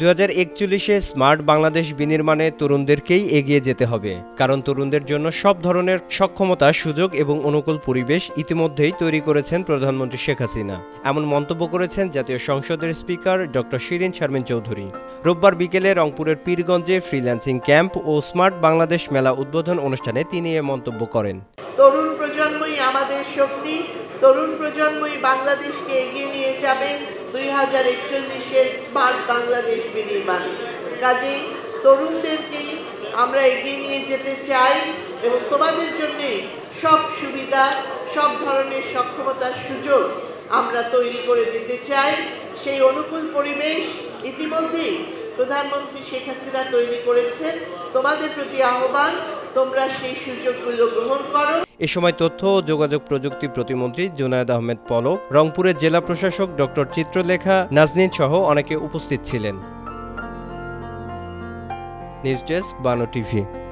দু হাজার স্মার্ট বাংলাদেশ বিনির্মাণে তরুণদেরকেই এগিয়ে যেতে হবে, কারণ তরুণদের জন্য সব ধরনের সক্ষমতা, সুযোগ এবং অনুকূল পরিবেশ ইতিমধ্যেই তৈরি করেছেন প্রধানমন্ত্রী শেখ হাসিনা। এমন মন্তব্য করেছেন জাতীয় সংসদের স্পিকার ডক্টর শিরিন শারমিন চৌধুরী। রোববার বিকেলে রংপুরের পীরগঞ্জে ফ্রিল্যান্সিং ক্যাম্প ও স্মার্ট বাংলাদেশ মেলা উদ্বোধন অনুষ্ঠানে তিনি এ মন্তব্য করেন। তরুণ প্রজন্মই আমাদের শক্তি, তরুণ প্রজন্মই বাংলাদেশকে এগিয়ে নিয়ে যাবে দুই হাজার একচল্লিশের স্মার্ট বাংলাদেশ বিনির্মাণে। কাজেই তরুণদেরকেই আমরা এগিয়ে নিয়ে যেতে চাই এবং তোমাদের জন্যে সব সুবিধা, সব ধরনের সক্ষমতার সুযোগ আমরা তৈরি করে দিতে চাই। সেই অনুকূল পরিবেশ ইতিমধ্যেই প্রধানমন্ত্রী শেখ হাসিনা তৈরি করেছেন। তোমাদের প্রতি আহ্বান, তোমরা সেই সুযোগগুলো গ্রহণ করো। এ সময় তথ্য ও যোগাযোগ প্রযুক্তি প্রতিমন্ত্রী জুনায়দ আহমেদ পলক, রংপুরের জেলা প্রশাসক ডক্টর চিত্রলেখা, নাজনীন সহ অনেকে উপস্থিত ছিলেন। নিউজ ডেস্ক বানো টিভি।